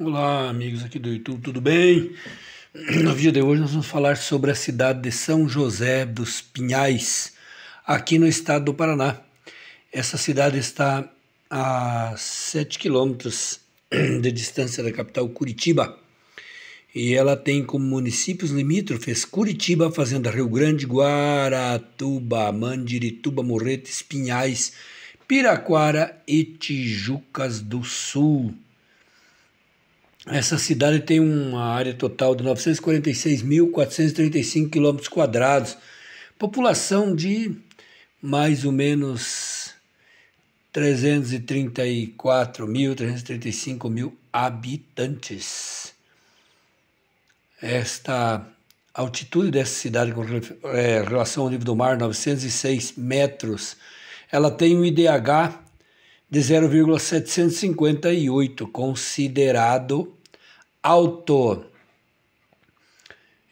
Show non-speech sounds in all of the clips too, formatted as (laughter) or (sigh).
Olá, amigos aqui do YouTube, tudo bem? No vídeo de hoje nós vamos falar sobre a cidade de São José dos Pinhais, aqui no estado do Paraná. Essa cidade está a 7 quilômetros de distância da capital Curitiba e ela tem como municípios limítrofes Curitiba, Fazenda Rio Grande, Guaratuba, Mandirituba, Morretes, Pinhais, Piraquara e Tijucas do Sul. Essa cidade tem uma área total de 946.435 km quadrados, população de mais ou menos 334 mil, 335 mil habitantes. Esta altitude dessa cidade com é, relação ao nível do mar, 906 metros, ela tem um IDH de 0,758, considerado alto.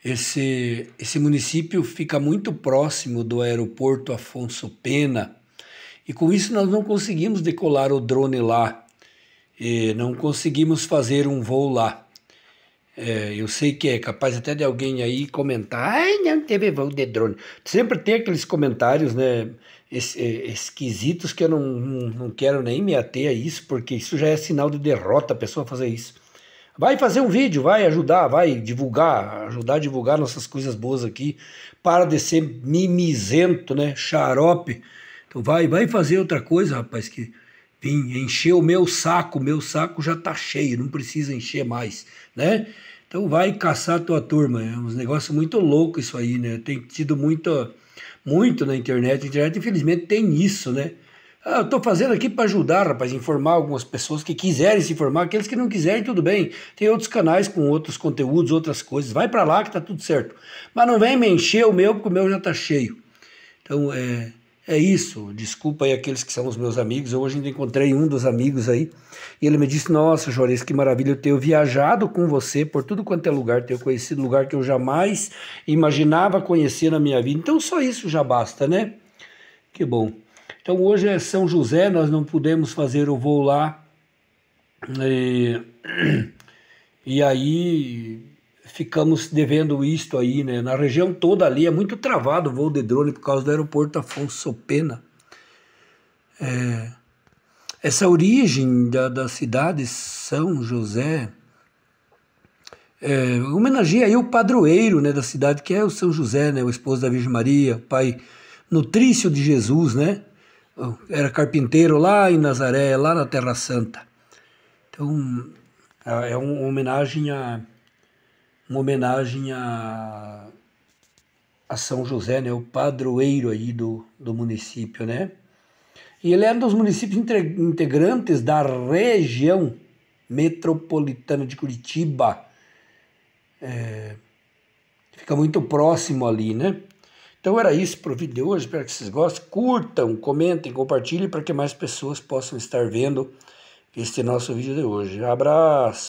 Esse, esse município fica muito próximo do aeroporto Afonso Pena e com isso nós não conseguimos decolar o drone lá, e não conseguimos fazer um voo lá. É, eu sei que é capaz até de alguém aí comentar, ai, não teve voo de drone. Sempre tem aqueles comentários, né, es, é, esquisitos que eu não, não, quero nem me ater a isso, porque isso já é sinal de derrota a pessoa fazer isso. Vai fazer um vídeo, vai ajudar, vai divulgar, ajudar a divulgar nossas coisas boas aqui. Para de ser mimizento, né? Xarope. Então vai, vai fazer outra coisa, rapaz, que vim encher o meu saco, meu saco já tá cheio, não precisa encher mais, né? Então vai caçar a tua turma, é um negócio muito louco isso aí, né? Tem tido muito, muito na internet, a internet infelizmente tem isso, né? Ah, eu estou fazendo aqui para ajudar, rapaz, informar algumas pessoas que quiserem se informar, aqueles que não quiserem, tudo bem. Tem outros canais com outros conteúdos, outras coisas. Vai para lá que tá tudo certo. Mas não vem me encher o meu, porque o meu já tá cheio. Então, é, é isso. Desculpa aí aqueles que são os meus amigos. Eu hoje ainda encontrei um dos amigos aí. E ele me disse: Nossa, Joris, que maravilha eu ter viajado com você por tudo quanto é lugar, ter conhecido lugar que eu jamais imaginava conhecer na minha vida. Então, só isso já basta, né? Que bom. Então hoje é São José, nós não pudemos fazer o voo lá. E, (clears throat) e aí ficamos devendo isto aí, né? Na região toda ali é muito travado o voo de drone por causa do aeroporto Afonso Pena. É, essa origem da, da cidade São José é, homenageia aí o padroeiro né, da cidade, que é o São José, né, o esposo da Virgem Maria, pai nutrício de Jesus, né? era carpinteiro lá em Nazaré, lá na Terra Santa. Então, é, é uma homenagem a uma homenagem a, a São José, né, o padroeiro aí do, do município, né? E ele é um dos municípios integrantes da região metropolitana de Curitiba. É, fica muito próximo ali, né? Então era isso para o vídeo de hoje, espero que vocês gostem, curtam, comentem, compartilhem para que mais pessoas possam estar vendo este nosso vídeo de hoje. Abraço!